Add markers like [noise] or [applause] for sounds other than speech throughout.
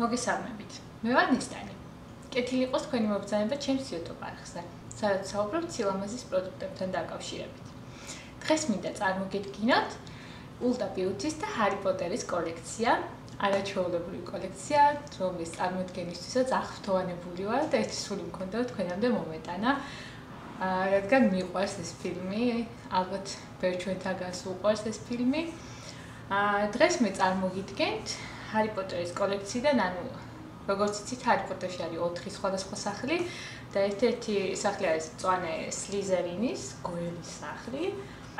მოგესალმებით. მე ვარ ნისტანი. კეთილი იყოს თქვენი მოგზაურობა ჩემს YouTube არხზე, სადაც საუბრობ ცილამაზის პროდუქტებთან დაკავშირებით. დღეს მინდა წარმოგიდგინოთ Ulta Beauty-ს და Harry Potter-ის კოლექცია, არაჩვეულებრივი კოლექცია, რომლის წარმოადგენისთვისაც აღფრთოვანებული ვარ და ეს სული მქონდა თქვენამდე მომეტანა. აა რადგან მიყვარს ეს ფილმი, ალბათ ბევრ ჩვენთაგანს უყვარს ეს ფილმი. აა დღეს მე წარმოგიდგენთ ჰარი პოტერის კოლექციიდან, ანუ როგორც იცით, ჰარი პოტერში არის 4 სხვადასხვა სახლი და ერთ-ერთი სახლი არის წვანე სლიზერინის, გოელის სახლი.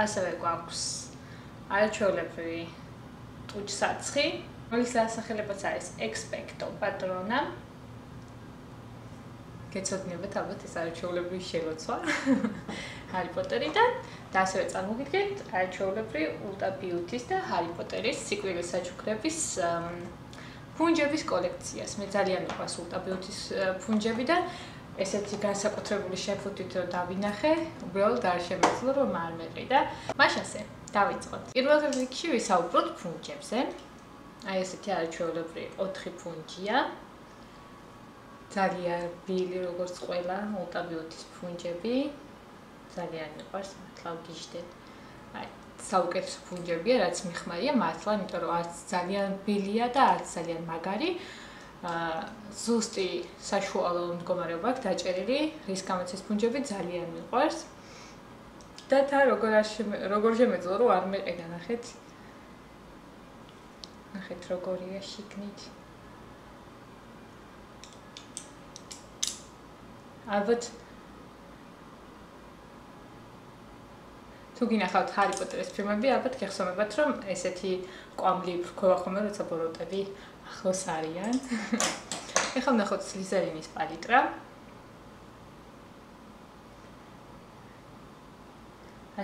ასევე გვაქვს არაჩვეულებრივი ტუჩსაცხი, რომლის დასახელებაც არის ექსპექტო პატრონა. გეცოდნებათ ალბათ ეს არაჩვეულებრივი შეგოცვა ჰარი პოტერიდან და ასევე წარმოგიდგენთ არაჩვეულებრივი ულტა ბიუთის და ჰარი პოტერის სიკვდილის საჩუქრების ფუნჯების კოლექციას. მე ძალიან მიყვარს ულტა ბიუთის ფუნჯები და ესეთი განსაკუთრებული შეფუთით რომ დავინახე, უბრალოდ არ შემეძლო რომ არ მეყიდა. მაშასე, დავიწყოთ. პირველ რიგში ვისაუბროთ ფუნჯებზე. აი ესეთი არაჩვეულებრივი 4 ფუნჯია. ძალიან ბილი როგორც ყველა ულტაბიოტის ფუნჯები ძალიან მიყვარს მართლა გიждეთ აი საუკეთესო ფუნჯებია რაც მიხმარია მართლა იმიტომ რომ არც ძალიან ბილია და არც ძალიან მაგარი. აა ზუსტი საშუალო მდგომარეობა აქვს დაჭერილი რის გამოც ეს ფუნჯები ძალიან მიყვარს. და თა როგორ როგორ შემეძლო რომ არ მეყიდა ნახეთ ნახეთ როგორია შიგნით. ალბათ თუ გინახავთ ჰარი პოტერის ფილმები, ალბათ გეხსოვებათ, რომ ესეთი კვამლი ფრქვა ხომ როცა ბოროტები ახლოს არიან. [laughs] ეხლა ნახოთ სლიზერინის პალიტრა.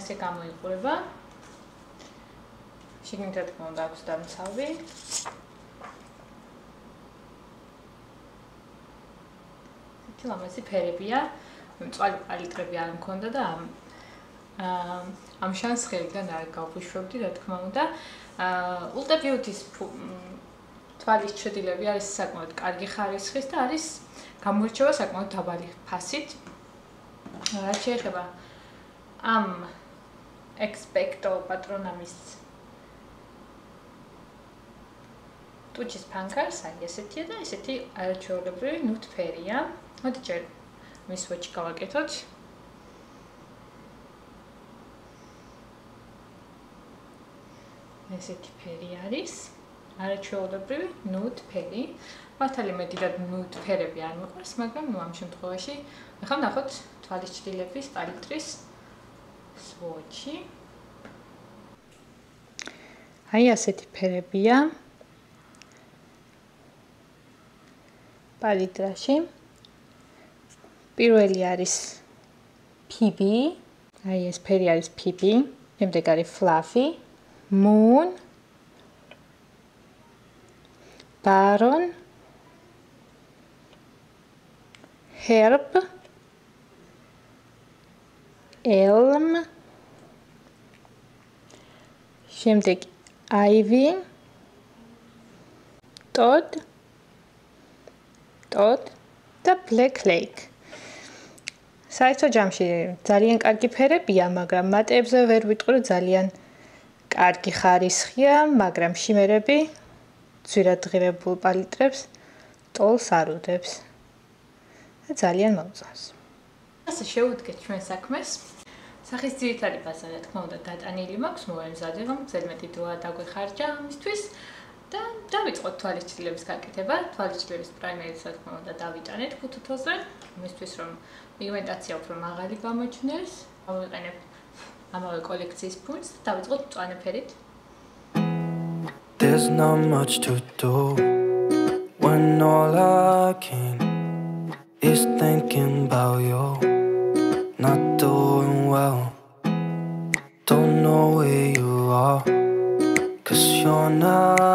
ასე გამოიყურება. შეგინდა თქმა უნდა აქვს დამცავი. ერთი ლამაზი ფერებია. მწვალი პალიტრები არ მქონდა და ამ ამ შანს ხელიდან არ გავუშვებდი, რა თქმა უნდა. აა Ulta Beauty-ს თვალის ჩრდილები არის საკმაოდ კარგი ხარისხის და არის გამორჩევა საკმაოდ დაბალი ფასით. რა შეიძლება ამ Expecto Patronamის ტუჩის ფანკარს აი ესეთია და ესეთი არაჩვეულებრივი ნუტფერია. მოდი ჯერ მის ვეჭი გავაკეთოთ. ესეთი ფერი არის. არაჩვეულებრივი ნუდ ფერი. მართალი მე დიდად ნუდ ფერები არ მიყვარს, მაგრამ ამ შემთხვევაში ახლა ნახოთ თვალის ჭრილების პალიტრის სვოჩი. აი ასეთი ფერებია. პალიტრაში. პირველი არის PB, აი ეს ფერი არის PB, შემდეგ არის Fluffy, Moon, Baron, Herb, Elm, შემდეგ Ivy, Todd, Todd და Black Lake. საერთო ჯამში ძალიან კარგი ფერებია, მაგრამ მატებზე ვერ ვიტყვი ძალიან კარგი ხარისხია, მაგრამ შიმერები ძვირადღირებულ პალიტრებს ტოლს არ უდებს. და ძალიან მოწონს. ასე შევუდგეთ ჩვენ საქმეს. სახის ძირითადი ფასადი, რა თქმა უნდა, დატანილი მაქვს, მოემზადე, რომ ზედმეტი დროა დაგვეხარჯა ამისთვის. და დავიწყოთ თვალისჭრილების გაკეთება. თვალისჭრილების პრაიმერიც რა თქმა უნდა დავიტანეთ ფუთუთოზე, იმისთვის რომ პიგმენტაცია უფრო მაღალი გამოჩნდეს. ავიყენებ ამავე კოლექციის ფუნს და დავიწყოთ მწვანე ფერით. There's not much to do when all I can is thinking about you not doing well don't know where you are cause you're not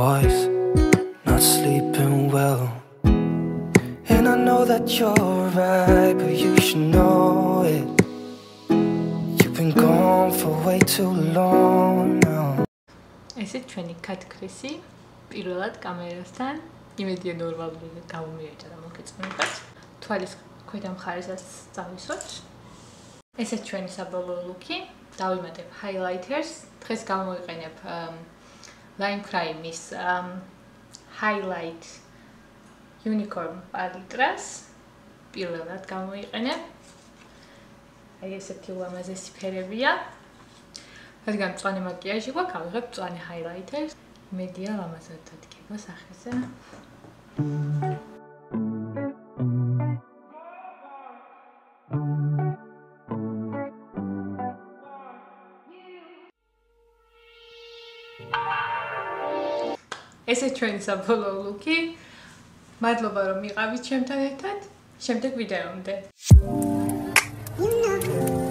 Voice, not sleeping well. And I know that you're right, but you should know it. You've been gone for way too long now. ესე ჩვენი კატკრისი პირველად კამერასთან იმედია ნორმალურად გამომიაჭრა მოგეწონებათ. თვალის ქვედა მხარესაც წავისვათ. ესე ჩვენი საბოლოო ლუკი. დავიმატებ highlighters. დღეს გამოვიყენებ Lime Crime-ის highlight unicorn palitrას. პირველად გამოვიყენებ. აი ესეთი უამაზესი ფერებია. რადგან მწვანე მაკიაჟი გვაქვს, ავიღებ მწვანე highlighters. მედია ლამაზად დადგება სახეზე. ესე ჩვენი საბოლოო ლუკი. მადლობა რომ იყავით ჩემთან ერთად. შემდეგ ვიდეომდე. You know.